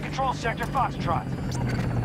control sector Foxtrot.